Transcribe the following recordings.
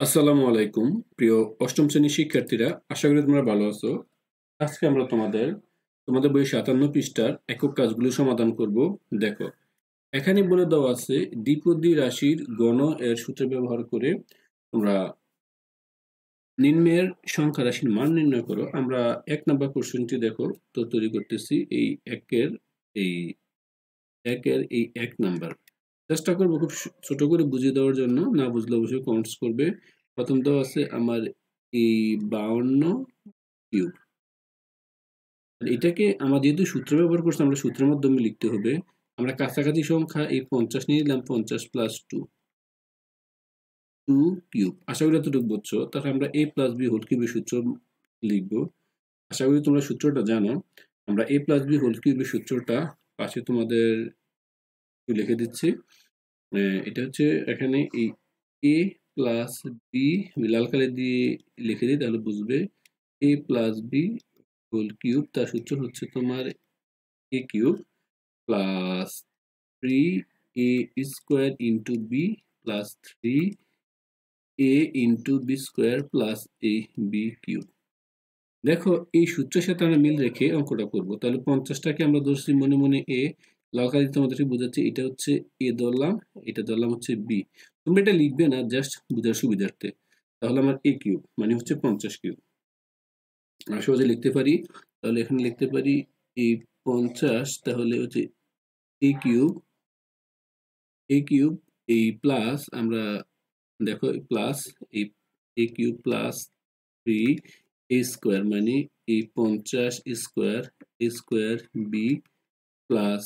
আসসালামু আলাইকুম, প্রিয় অষ্টম শ্রেণির শিক্ষার্থীরা, আশা করি তোমরা ভালো আছো। আজকে আমরা তোমাদের তোমাদের বই সাতান্ন পৃষ্ঠার একক কাজগুলো সমাধান করব। দেখো, এখানে বলে দেওয়া আছে, দ্বিপদী রাশির গণ এর সূত্র ব্যবহার করে তোমরা নিম্নের সংখ্যা রাশির মান নির্ণয় করো। আমরা এক নম্বর কোশ্চেনটি দেখো, তো তৈরি করতেছি এই একের এই একের এই এক নাম্বার। চেষ্টা করব খুব ছোট করে বুঝিয়ে দেওয়ার জন্য। না বুঝলে অবশ্যই কমেন্টস করবে। প্রথম দেওয়া আছে আমার এই বাউন্ন কিউব। এটাকে আমরা যেহেতু সূত্র ব্যবহার করছি, আমরা সূত্রের মাধ্যমে লিখতে হবে। আমরা কাছাকাছি সংখ্যা এই পঞ্চাশ নিয়ে নিলাম, পঞ্চাশ প্লাস টু টু কিউব। আশা করি এতটুকু বুঝছ। তাহলে আমরা এ প্লাস বি হোল কিউবের সূত্র লিখব। আশা করি তোমরা সূত্রটা জানো। আমরা এ প্লাস বি হোল কিউবের সূত্রটা পাশে তোমাদের লিখে দিচ্ছি। এটা হচ্ছে এখানে এই এ প্লাস বি লাল দিয়ে লিখে দিই, তাহলে বুঝবে a plus b whole cube তার সূত্র হচ্ছে তোমার a cube plus three a square into b plus three a into b square plus a b cube দেখো, এই সূত্রের সাথে আমরা মিল রেখে অঙ্কটা করব। তাহলে পঞ্চাশটাকে আমরা ধরছি মনে মনে এ লাল কালি তোমাদেরকে বোঝাচ্ছি এটা হচ্ছে এ ধরলাম, এটা ধরলাম হচ্ছে বি তোমরা এটা লিখবে না জাস্ট বোঝার সুবিধার্থে। তাহলে আমার এ কিউব মানে হচ্ছে পঞ্চাশ কিউব আমরা সহজে লিখতে পারি, তাহলে এখানে লিখতে পারি এই পঞ্চাশ, তাহলে হচ্ছে এ কিউব এ কিউব এই প্লাস আমরা দেখো প্লাস এই a cube plus three a square মানে এই পঞ্চাশ square square b plus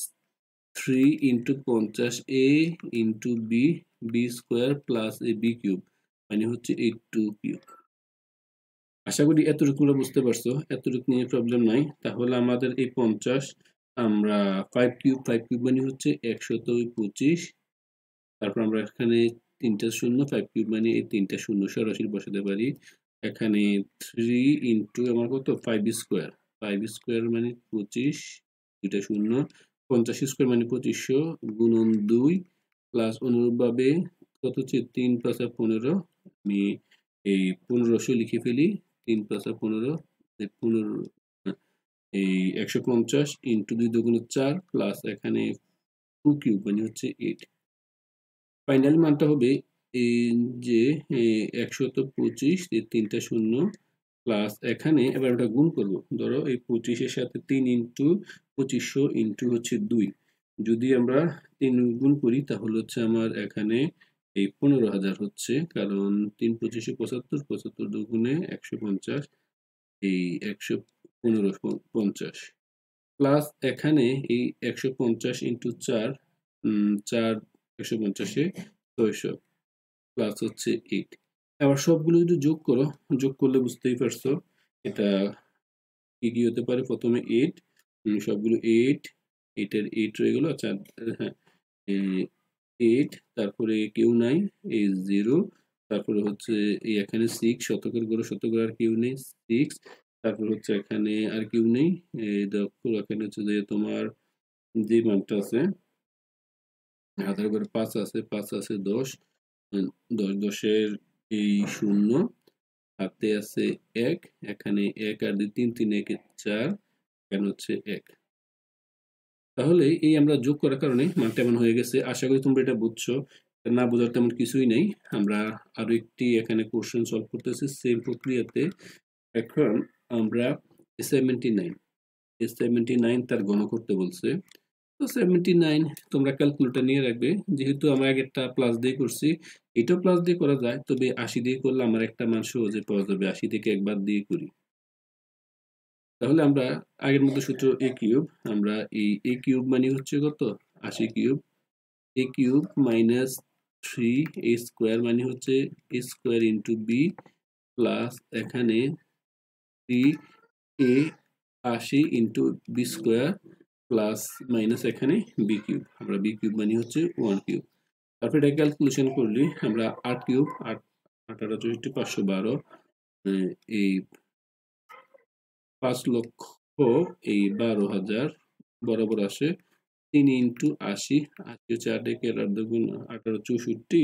three into পঞ্চাশ a into b b square plus a b cube মানে হচ্ছে এইট টু কিউব আশা করি এতটুকু তোমরা বুঝতে পারছ, এতটুকু নিয়ে প্রবলেম নাই। তাহলে আমাদের এই পঞ্চাশ, আমরা ফাইভ কিউব ফাইভ কিউব মানে হচ্ছে একশত পঁচিশ। তারপর আমরা এখানে তিনটা শূন্য ফাইভ কিউব মানে এই তিনটা শূন্য সরাসরি বসাতে পারি। এখানে থ্রি ইন্টু আমার কত? ফাইভ স্কোয়ার ফাইভ স্কোয়ার মানে পঁচিশ, দুইটা শূন্য। পঞ্চাশ স্কোয়ার মানে পঁচিশশো গুণন দুই প্লাস অনুরূপভাবে কত হচ্ছে? তিন প্লাস পনেরো। আমি এই পনেরোশো লিখে ফেলি। তিন প্লাস পনেরো পনেরো, এই একশো পঞ্চাশ ইন্টু দুই দুগুণ চার প্লাস এখানে টু কিউব মানে হচ্ছে এইট ফাইনাল মানটা হবে এই যে একশত পঁচিশ তিনটা শূন্য প্লাস এখানে এবার ওটা গুণ করব। ধরো এই পঁচিশের সাথে তিন ইন্টু পঁচিশশো ইন্টু হচ্ছে দুই। যদি আমরা তিন গুণ করি, তাহলে হচ্ছে আমার এখানে এই পনেরো হাজার হচ্ছে, কারণ তিন পঁচিশে পঁচাত্তর পঁচাত্তর দুগুণে একশো পঞ্চাশ, এই একশো পনেরো পঞ্চাশ। প্লাস এখানে এই একশো পঞ্চাশ ইন্টু চার চার একশো পঞ্চাশে ছয়শো প্লাস হচ্ছে এইট এবার সবগুলো যদি যোগ করো, যোগ করলে বুঝতেই পারছ, এটা কি কি হতে পারে? প্রথমে এইট সবগুলো এইট এইটের এইট রয়ে গেলো। আচ্ছা হ্যাঁ এইট তারপরে কেউ নাই এই জিরো তারপরে হচ্ছে এই এখানে সিক্স শতকের গড়ে শতকের আর কেউ নেই সিক্স তারপর হচ্ছে এখানে আর কেউ নেই দেখো, এখানে হচ্ছে যে তোমার যে মানটা আছে হাতের করে পাঁচ আছে পাঁচ আছে দশ দশ, দশের এই শূন্য, হাতে আছে এক, এখানে এক আর দুই, তিন তিন, এক চার এখানে হচ্ছে এক? তাহলে এই আমরা যোগ করার কারণে মানটা এমন হয়ে গেছে। আশা করি তোমরা এটা বুঝছ। না বোঝার তেমন কিছুই নেই। আমরা আরও একটি এখানে কোশ্চেন সলভ করতেছি। সেম প্রক্রিয়াতে এখন আমরা সেভেন্টি নাইন সেভেন্টি নাইন তার গণ করতে বলছে। তো সেভেন্টি নাইন তোমরা ক্যালকুলেটার নিয়ে রাখবে। যেহেতু আমরা আগেরটা প্লাস দিয়ে করছি, এটাও প্লাস দিয়ে করা যায়। তবে আশি দিয়ে করলে আমার একটা মান সহজে পাওয়া যাবে। আশি থেকে একবার দিয়ে করি। তাহলে আমরা আগের মতো সূত্র এ কিউব, আমরা এই এ কিউব মানে হচ্ছে কত? আশি cube. A cube minus three a square মানে হচ্ছে a square into b plus এখানে থ্রি এ আশি into b square plus minus এখানে বি কিউব। আমরা বি কিউব মানে হচ্ছে ওয়ান কিউব। তারপর এটা ক্যালকুলেশন করলে, আমরা আট কিউব, আট, আঠারো চৌষট্টি, পাঁচশো বারো এই পাঁচ লক্ষ এই বারো হাজার বরাবর আসে। তিন ইন্টু আশি আশি হচ্ছে আট একে দুগুণ আঠারো চৌষট্টি।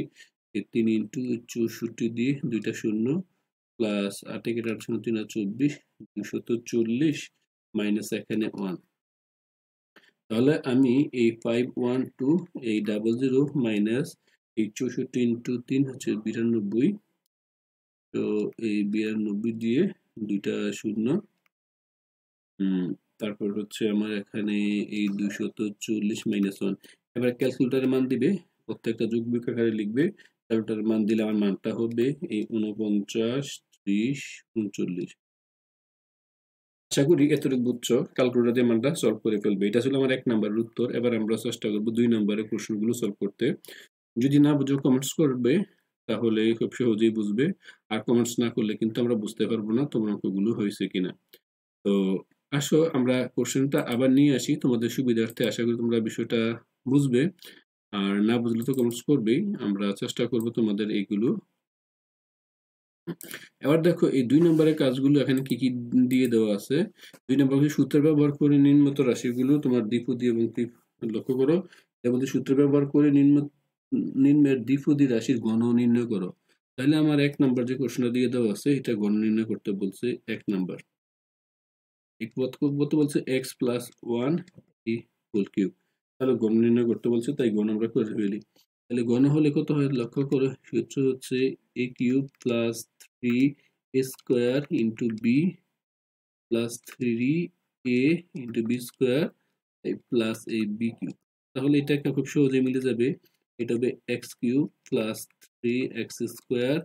তিন ইন্টু চৌষট্টি দিয়ে দুইটা শূন্য প্লাস আটে কেটে আট শূন্য তিন আর চব্বিশ দুশত চল্লিশ মাইনাস এখানে ওয়ান। তাহলে আমি এই ফাইভ ওয়ান টু, এই ডাবল জিরো মাইনাস এই চৌষট্টি ইন্টু তিন হচ্ছে বিরানব্বই। তো এই বিরানব্বই দিয়ে দুইটা শূন্য তারপর হচ্ছে আমার এখানে এই দুশত চল্লিশ মাইনাস ওয়ান এবার ক্যালকুলেটারের মান দিবে, প্রত্যেকটা যোগ আকারে লিখবে ক্যালকুলেটারের মান দিলে আমার মানটা হবে এই উনপঞ্চাশ ত্রিশ উনচল্লিশ আশা করি এতটুকু বুঝছ ক্যালকুলেটার দিয়ে মানটা সলভ করে ফেলবে। এটা ছিল আমার এক নাম্বারের উত্তর। এবার আমরা চেষ্টা করব দুই নাম্বারের প্রশ্নগুলো সলভ করতে। যদি না বুঝো কমেন্টস করবে, তাহলে খুব সহজেই বুঝবে। আর কমেন্টস না করলে কিন্তু আমরা বুঝতে পারব না তোমার অঙ্কগুলো হয়েছে কিনা। তো আসো, আমরা কোশ্চেনটা আবার নিয়ে আসি। তোমাদের সুবিধার্থে আশা করি তোমরা বিষয়টা বুঝবে। আর না বুঝলে তো কমেন্টস করবেই। আমরা চেষ্টা করব তোমাদের এইগুলো এবার দেখো, এই দুই নম্বরের কাজগুলো এখানে কি কি দিয়ে দেওয়া আছে? দুই নম্বর সূত্র ব্যবহার করে নিম্নত রাশিগুলো তোমার দ্বিপদী এবং লক্ষ্য করো। এর মধ্যে সূত্র ব্যবহার করে নিম্ন নিম্নের দ্বিপদী রাশির গণ নির্ণয় করো। তাহলে আমার এক নম্বর যে কোশ্চেনটা দিয়ে দেওয়া আছে, এটা গণ নির্ণয় করতে বলছে এক নাম্বার। কত বলছে x plus one e whole cube তাহলে গণ নির্ণয় করতে বলছে, তাই গণ আমরা করে ফেলি। তাহলে গণ হলে কত হয়? লক্ষ্য করে, সূত্র হচ্ছে a cube plus three a square into b plus three a into b square plus a b cube তাহলে এটা একটা খুব সহজে মিলে যাবে। এটা হবে x cube plus three x square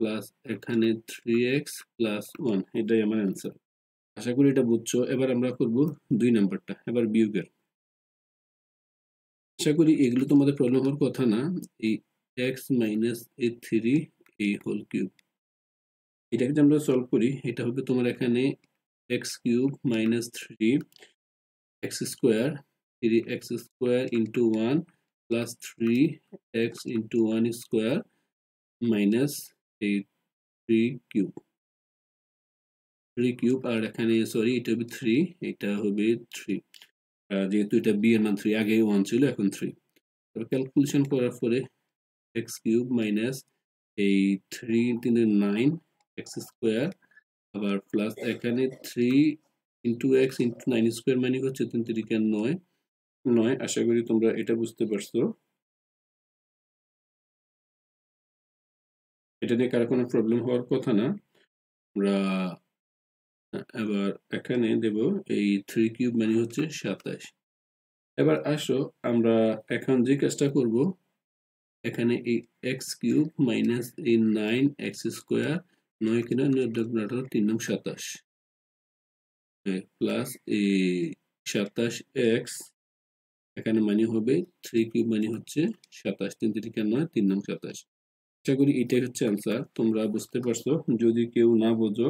plus এখানে থ্রি এক্স প্লাস ওয়ান এটাই আমার অ্যান্সার আশা করি এটা বুঝছ। এবার আমরা করব দুই নাম্বারটা, এবার বিয়োগের। আশা করি এগুলো তোমাদের প্রবলেম হওয়ার কথা না। এই এক্স মাইনাস এ থ্রি এই হোল কিউব এটাকে যদি আমরা সলভ করি, এটা হবে তোমার এখানে x cube minus three x square three x square into one plus three x into one square minus এই থ্রি কিউব থ্রি কিউব আর এখানে সরি এটা হবে থ্রি এটা হবে থ্রি যেহেতু এটা বি এর মান থ্রি আগে ওয়ান ছিল, এখন থ্রি ক্যালকুলেশন করার পরে এক্স কিউব মাইনাস এই থ্রি তিনে নাইন এক্স স্কোয়ার আবার প্লাস এখানে three into x into nine square মানে হচ্ছে তিন তিরিকা নয়। নয়, আশা করি তোমরা এটা বুঝতে পারছ। এটা নিয়ে কারও কোনো প্রবলেম হওয়ার কথা না। আমরা এবার এখানে দেব এই থ্রি কিউব মানে হচ্ছে সাতাশ। এবার আসো আমরা এখন যে কাজটা করব, এখানে এই এক্স কিউব মাইনাস এই নাইন এক্স স্কোয়ার নয় কিনা নয় আঠারো তিন নং সাতাশ। প্লাস এই সাতাশ এক্স এখানে মানে হবে থ্রি কিউব মানে হচ্ছে সাতাশ, তিন তিরিকা নয়, তিন নং সাতাশ। আশা করি এটাই হচ্ছে আনসার তোমরা বুঝতে পারছ। যদি কেউ না বোঝো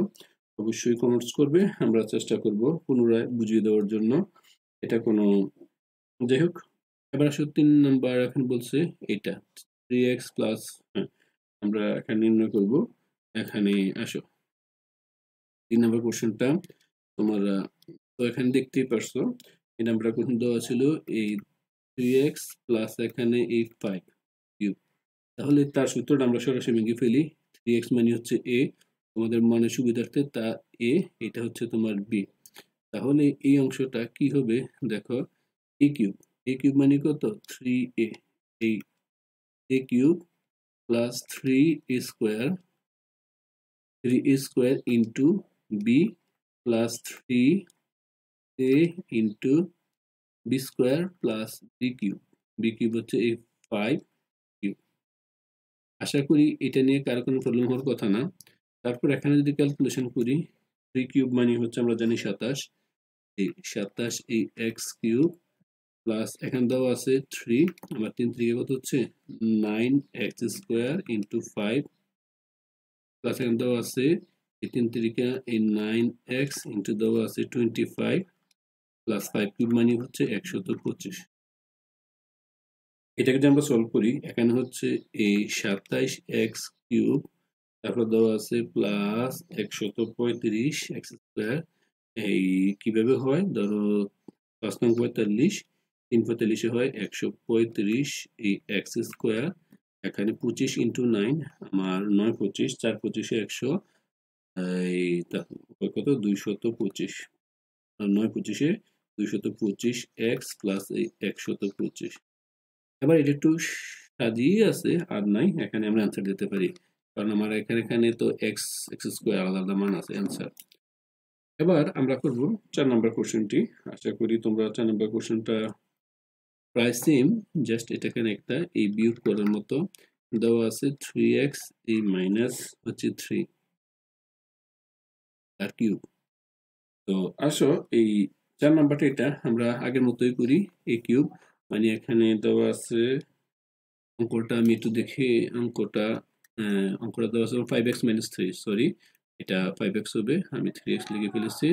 অবশ্যই কমেন্টস করবে। আমরা চেষ্টা করব পুনরায় বুঝিয়ে দেওয়ার জন্য। এটা কোনো যাই হোক, এবার আসো তিন নাম্বার এখন বলছে এটা। থ্রি এক্স প্লাস আমরা এখানে নির্ণয় করব। এখানে আসো। তিন নাম্বার কোশ্চেনটা তোমার তো এখানে দেখতেই পারছ। এই নাম্বার কোশ্চেন দেওয়া ছিল? এই থ্রি এক্স প্লাস এখানে এই ফাইভ কিউব তাহলে তার সূত্রটা আমরা সরাসরি ভেঙে ফেলি। থ্রি এক্স মানে হচ্ছে এ তোমাদের মনে সুবিধার্থে তা এ, এটা হচ্ছে তোমার বি তাহলে এই অংশটা কি হবে? দেখো এ কিউব এ কিউব মানে কত? থ্রি এ এই a cube plus three a square three a square into b plus three a into b square plus b cube b cube হচ্ছে এই ফাইভ কিউব আশা করি এটা নিয়ে কারও কোনো প্রবলেম হওয়ার কথা না। তারপর এখানে যদি ক্যালকুলেশন করি থ্রি কিউব মানে হচ্ছে আমরা জানি সাতাশ। এই সাতাশ এই এক্স কিউব প্লাস এখানে দেওয়া আছে থ্রি আমার তিন থেকে কত হচ্ছে? Nine x square into five plus এখানে দেওয়া আছে, এই তিন তিরিকা, এই নাইন এক্স ইন্টু দেওয়া আছে twenty five plus five cube মানে হচ্ছে একশত পঁচিশ। এটাকে যদি আমরা সলভ করি, এখানে হচ্ছে এই সাতাইশ এক্স কিউব তারপর দেওয়া আছে প্লাস একশত পঁয়ত্রিশ এক্স স্কোয়ার এই কীভাবে হয়? ধরো পাঁচ নং পঁয়তাল্লিশ, তিন পঁয়তাল্লিশে হয় একশো পঁয়ত্রিশ এই এক্স স্কোয়ার এখানে পঁচিশ ইন্টু নাইন আমার নয় পঁচিশ, চার পঁচিশে একশো। এই কত? দুইশত পঁচিশ। নয় পঁচিশে দুইশত পঁচিশ এক্স প্লাস এই একশত পঁচিশ। এবার এটা একটু সাজিয়ে আছে, আর নাই, এখানে আমরা অ্যান্সার দিতে পারি। কারণ আমার এখানে এখানে তো এক্স এক্স স্কোয়ার আলাদা আলাদা মান আছে অ্যান্সার এবার আমরা করব চার নম্বর কোশ্চেনটি আশা করি তোমরা চার নম্বর কোশ্চেনটা প্রায় সেম জাস্ট এটা এখানে একটা এই বিয়োগ করার মতো দেওয়া আছে থ্রি এক্স এই মাইনাস হচ্ছে থ্রি আর কিউব তো আসো, এই চার নাম্বারটা এটা, আমরা আগের মতোই করি এই কিউব মানে এখানে দেওয়া আছে, অঙ্কটা আমি একটু দেখে, অঙ্কটা অঙ্কটা দেওয়া আছে five x minus three sorry এটা ফাইভ এক্স হবে, আমি থ্রি এক্স লিখে ফেলেছি।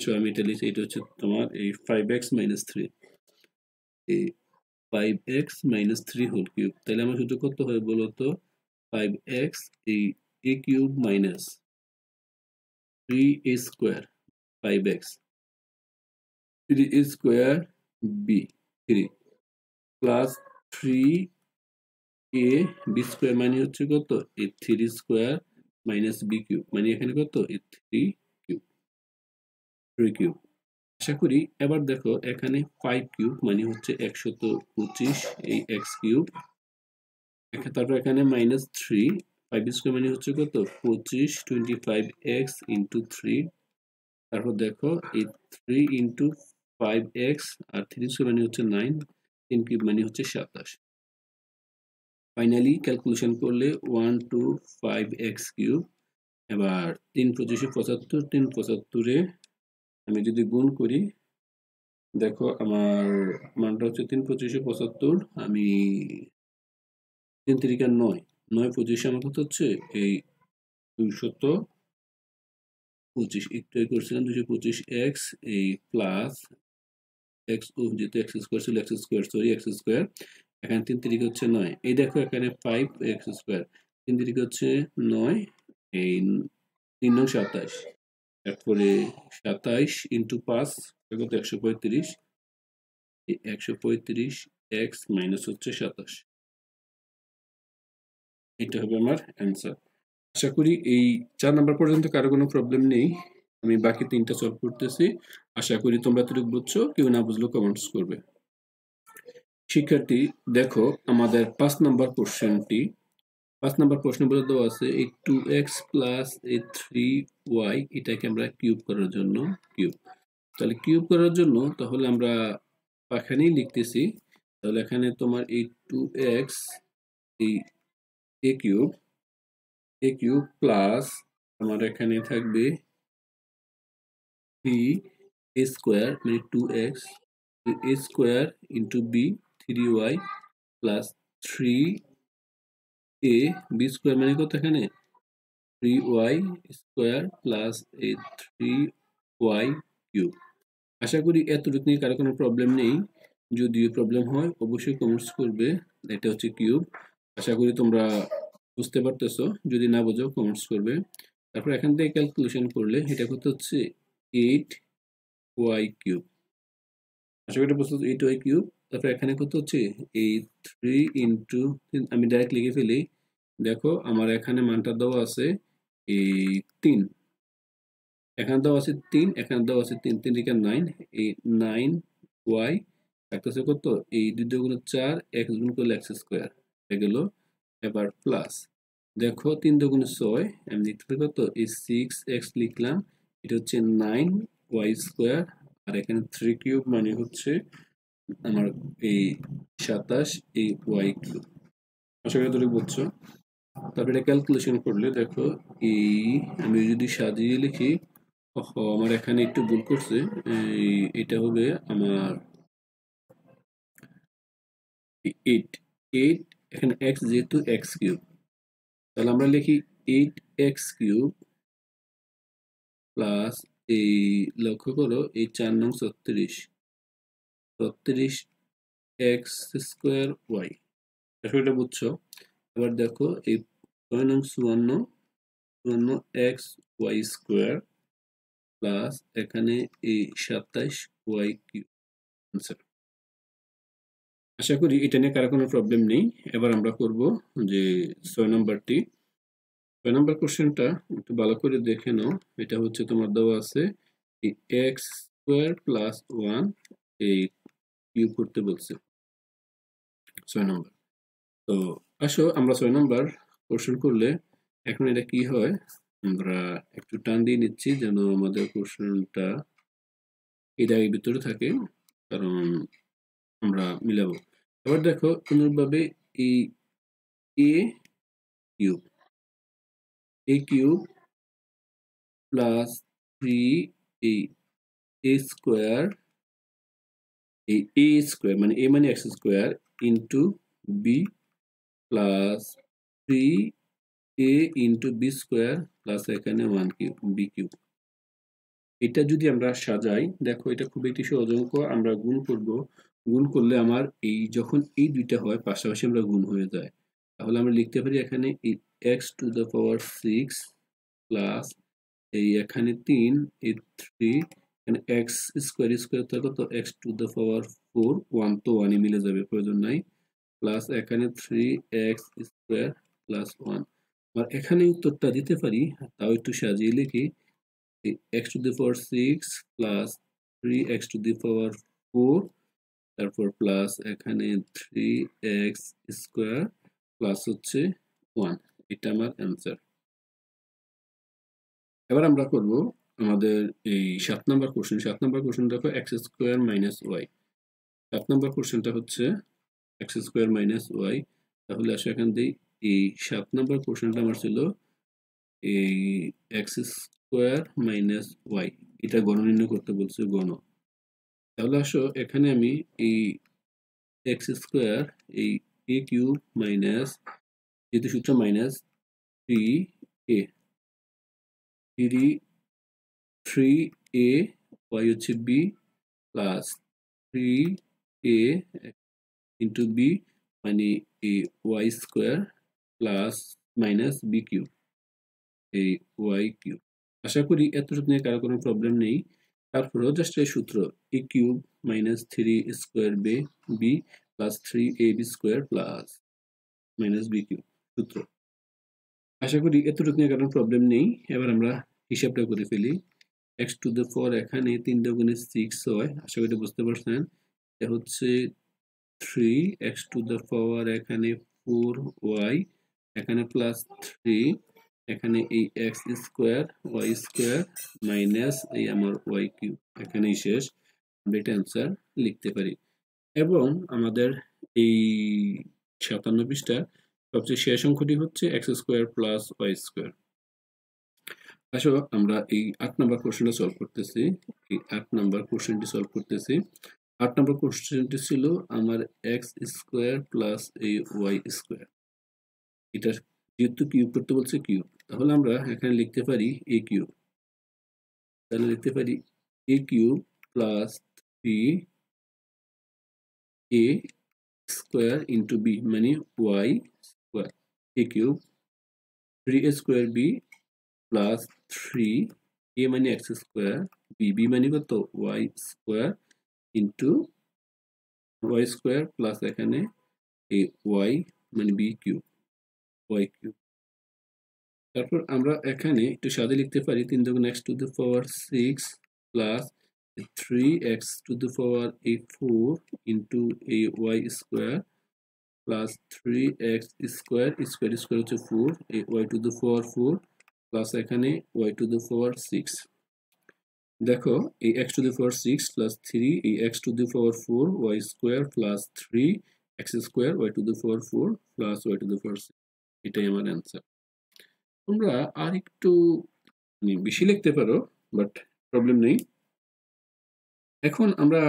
সো আমি এটা লিখছি, এটা হচ্ছে তোমার এই ফাইভ এক্স মাইনাস থ্রি এই five x minus three whole cube তাহলে আমার শুধু কত হয় বলো তো? ফাইভ এক্স এই a cube minus three a square five x three a square b three plus three a b square মানে হচ্ছে কত? A three square minus b cube মানে এখানে কত? A three cube three cube আশা করি এবার দেখো এখানে ফাইভ কিউব মানে হচ্ছে একশত পঁচিশ, এই এক্স কিউব তারপর এখানে মাইনাস থ্রি ফাইভ স্কোয়ার মানে হচ্ছে কত? পঁচিশ twenty five x into three তারপর দেখো, এই থ্রি ইন্টু ফাইভ এক্স আর থ্রি স্কোয়ার মানে হচ্ছে নাইন তিন কিউব মানে হচ্ছে সাতাশ। ফাইনালি ক্যালকুলেশন করলে one two five x cube এবার তিন পঁচিশে পঁচাত্তর, তিন পঁচাত্তরে আমি যদি গুণ করি, দেখো আমার মানটা হচ্ছে তিন পঁচিশে পঁচাত্তর, আমি তিন তিরিকা নয় নয় পঁচিশে আমার কত হচ্ছে? এই দুইশত পঁচিশ, একটু করছিলাম দুশো পঁচিশ এক্স এই প্লাস এক্স যেহেতু এক্স স্কোয়ার ছিল x square sorry x square এখানে তিন তিরিক হচ্ছে নয়। এই দেখো এখানে ফাইভ এক্স স্কোয়ার তিন তিরিক হচ্ছে নয়, এই তিন নং সাতাশ। তারপরে সাতাইশ ইন্টু পাঁচ কত? একশো পঁয়ত্রিশ। একশো পঁয়ত্রিশ এক্স মাইনাস হচ্ছে সাতাশ। এটা হবে আমার অ্যান্সার আশা করি এই চার নাম্বার পর্যন্ত কারও কোনো প্রবলেম নেই। আমি বাকি তিনটা সলভ করতেছি। আশা করি তোমরা এতটুকু বুঝছ। কেউ না বুঝলেও কমেন্টস করবে। শিক্ষার্থী, দেখো, আমাদের পাঁচ নাম্বার কোশ্চেনটি। পাঁচ নাম্বার প্রশ্ন বলে দেওয়া আছে, এই টু এক্স প্লাস এই থ্রি ওয়াই এটাকে আমরা কিউব করার জন্য কিউব তাহলে কিউব করার জন্য তাহলে আমরা এখানেই লিখতেছি, তাহলে এখানে তোমার এই টু এক্স এই a cube a cube plus আমার এখানে থাকবে থ্রি এ স্কোয়ার মানে two x a square into b three y plus three a b square মানে কত এখানে? Three y square plus a three y cube আশা করি এতটুকু নিয়ে কারও কোনো প্রবলেম নেই। যদিও প্রবলেম হয়, অবশ্যই কমেন্টস করবে। এটা হচ্ছে কিউব আশা করি তোমরা বুঝতে পারতেছো। যদি না বোঝো কমেন্টস করবে। তারপর এখান থেকে ক্যালকুলেশন করলে এটা কত হচ্ছে? এইট ওয়াই কিউব আশা করি বুঝতে এইট ওয়াই কিউব তারপর এখানে কত হচ্ছে? এই থ্রি ইন্টু আমি ডাইরেক্ট লিখে ফেলি। দেখো, আমার এখানে মানটা দেওয়া আছে এই তিন। এখানে দেওয়া আছে তিন, এখানে দেওয়া আছে তিন তিন দিকে নাইন এই নাইন ওয়াই থাকতেছে কত? এই দুই দুগুণ চার এক্স গুণ করলে এক্স স্কোয়ার হয়ে গেল। এবার প্লাস দেখো, তিন দুগুণে ছয়, আমি লিখতে পারি কত? এই সিক্স এক্স লিখলাম, এটা হচ্ছে নাইন ওয়াই স্কোয়ার আর এখানে থ্রি কিউব মানে হচ্ছে আমার এই সাতাশ, এই ওয়াই কিউব আশা করি তুমি বুঝছ তারপরে এটা ক্যালকুলেশন করলে দেখো, এই আমি যদি সাজিয়ে লিখি আমার এখানে একটু ভুল করছে। এটা হবে আমার এইট এইট এখানে এক্স যেহেতু এক্স কিউব। তাহলে আমরা লিখি এইট এক্স কিউব প্লাস এই, লক্ষ্য করো, এই চার নং ছত্রিশ। ছত্রিশ এক্স স্কোয়ার ওয়াই। এটা বুঝছ? এবার দেখো এই ছয় নং চুয়ান্ন চুয়ান্ন এক্স ওয়াই স্কোয়ার প্লাস এখানে এই সাতাইশ ওয়াই কিউ আনসার আশা করি এটা নিয়ে কারও কোনো প্রবলেম নেই। এবার আমরা করব যে ছয় নম্বরটি। ছয় নম্বর কোশ্চেনটা একটু ভালো করে দেখে নাও। এটা হচ্ছে তোমার দেওয়া আছে এক্স স্কোয়ার প্লাস ওয়ান, এই কিউব করতে বলছে। ছয় নম্বর। তো আসো আমরা ছয় নম্বর কোশ্চেন করলে এখন এটা কি হয়? আমরা একটু টান দিয়ে নিচ্ছি যেন আমাদের কোশ্চেনটা এই দাগের ভিতরে থাকে, কারণ আমরা মিলাবো। এবার দেখো, অনুরূপভাবে এই a cube a cube plus three এই এ স্কোয়ার এই এ স্কোয়ার মানে এ মানে x square into b plus three a into b square plus এখানে ওয়ান কিউব বি কিউব এটা যদি আমরা সাজাই, দেখো এটা খুব একটি সহজ অঙ্ক, আমরা গুণ করব। গুণ করলে আমার এই যখন এই দুইটা হয়, পাশাপাশি আমরা গুণ হয়ে যায়। তাহলে আমরা লিখতে পারি এখানে এই x to the power six plus এই এখানে তিন, এই থ্রি এখানে এক্স স্কোয়ার স্কোয়ার থাকো তো x to the power four one তো ওয়ানই মিলে যাবে, প্রয়োজন নাই। প্লাস এখানে three x square plus one আর এখানে উত্তরটা দিতে পারি, তাও একটু সাজিয়ে লিখি। X to the power six plus three x to the power four তারপর প্লাস এখানে থ্রি এক্স স্কোয়ার প্লাস হচ্ছে ওয়ান এটা আমার অ্যান্সার এবার আমরা করব আমাদের এই সাত নম্বর কোশ্চেন সাত নম্বর কোশ্চেন দেখো এক্স স্কোয়ার মাইনাস ওয়াই সাত নম্বর কোশ্চেনটা হচ্ছে এক্স স্কোয়ার মাইনাস ওয়াই তাহলে আসো এখান দিয়ে, এই সাত নম্বর কোশ্চেনটা আমার ছিল এই এক্স স্কোয়ার মাইনাস ওয়াই এটা গণ নির্ণয় করতে বলছে গণ। তাহলে আসো এখানে আমি এই এক্স স্কোয়ার এই এ কিউব মাইনাস যেহেতু সূত্র minus three a three three a y হচ্ছে b plus three a into b মানে এই y square plus minus b cube এই ওয়াই কিউব আশা করি এতটুকু নিয়ে কারও কোনো প্রবলেম নেই। তারপরেও জাস্ট এই সূত্র a cube minus three square b b plus three a b square plus minus b cube সূত্র। আশা করি এতটুকু নিয়ে কারণ প্রবলেম নেই। এবার আমরা হিসাবটা করে ফেলি। এক্স টু দ্য ফোর এখানে তিনটা গুণে সিক্স হয়। আশা করি বুঝতে পারছেন। এটা হচ্ছে three x to the power এখানে ফোর ওয়াই এখানে প্লাস থ্রি এখানে এই x square y square minus এই আমার ওয়াই কিউ এখানেই শেষ। আমরা এটা অ্যান্সার লিখতে পারি। এবং আমাদের এই সাতান্ন পৃষ্ঠা সবচেয়ে শেষ অঙ্কটি হচ্ছে x square plus y square আসো, আমরা এই আট নম্বর কোশ্চেনটা সলভ করতেছি। এই আট নম্বর কোশ্চেনটি সলভ করতেছি। আট নম্বর কোশ্চেনটি ছিল আমার এক্স স্কোয়ার প্লাস এই ওয়াই স্কোয়ার এটা যেহেতু কিউব করতে বলছে কিউব তাহলে আমরা এখানে লিখতে পারি এ কিউব তাহলে লিখতে পারি a cube plus three a square into b মানে y square a cube three a square b plus three a মানে এক্স স্কোয়ার বি বি মানে কত y square into y square plus এখানে a y মানে b cube y cube তারপর আমরা এখানে একটু সাদে লিখতে পারি তিন দুগুণ x to the power six plus three x to the power এই ফোর ইন্টু এই y square plus three x square square square হচ্ছে ফোর এই y to the power four plus এখানে y to the power six দেখো, এই x to the power six plus three এই x to the power four y square plus three x square y to the power four plus y to the power six এটাই আমার answer তোমরা আর একটু মানে বেশি লিখতে পারো বাট প্রবলেম নেই। এখন আমরা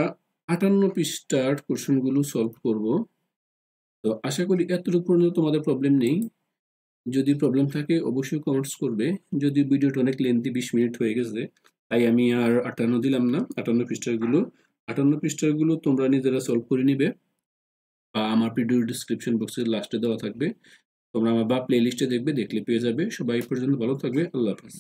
আটান্ন পৃষ্ঠার কোশ্চেনগুলো সলভ করব। তো আশা করি এতটুকু পর্যন্ত তোমাদের প্রবলেম নেই। যদি প্রবলেম থাকে, অবশ্যই কমেন্টস করবে। যদি ভিডিওটা অনেক লেন্থি বিশ মিনিট হয়ে গেছে, তাই আমি আর আটান্ন দিলাম না, আটান্ন পৃষ্ঠাগুলো। আটান্ন পৃষ্ঠাগুলো তোমরা নিজেরা সলভ করে নিবে। বা আমার ভিডিও ডিসক্রিপশন বক্সের লাস্টে দেওয়া থাকবে। তোমরা আমার বা প্লে লিস্টে দেখবে, দেখলে পেয়ে যাবে। সবাই পর্যন্ত ভালো থাকবে। আল্লাহ হাফিজ।